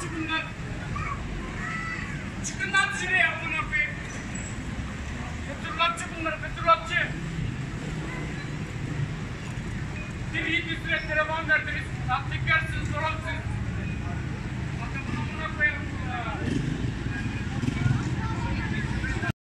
Çıkın lan dışarıya amına koyayım. Fethullahçı bunlar, Fethullahçı. Bir iyi bir süre telefon verdiniz. Dolamsınız.